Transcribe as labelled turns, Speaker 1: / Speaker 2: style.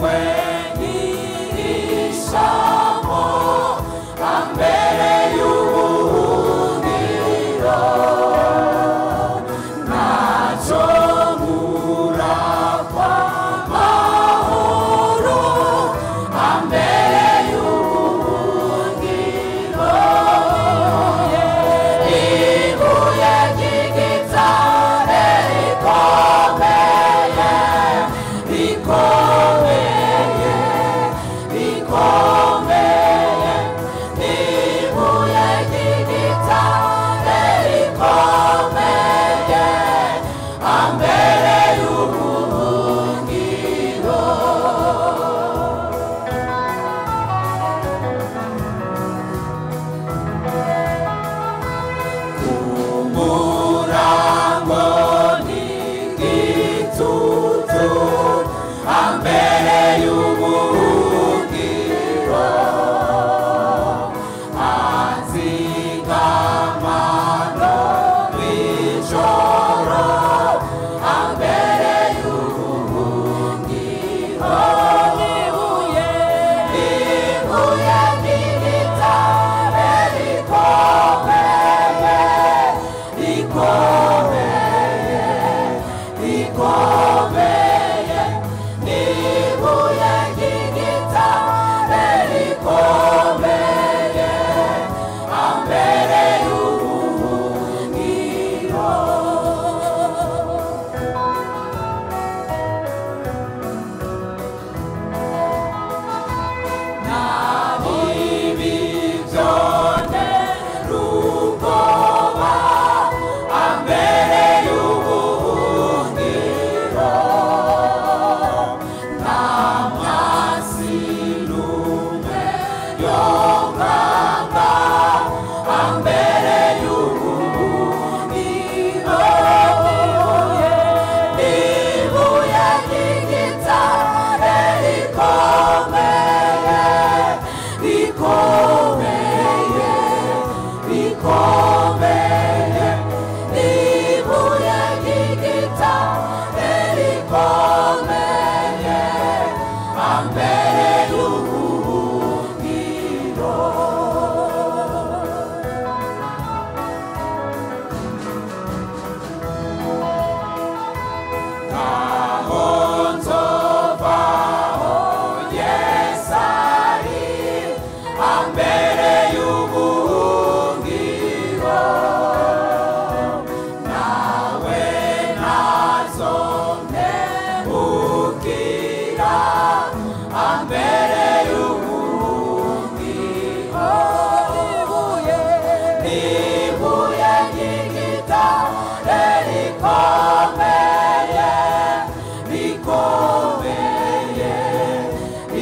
Speaker 1: where strong man. come, yeah,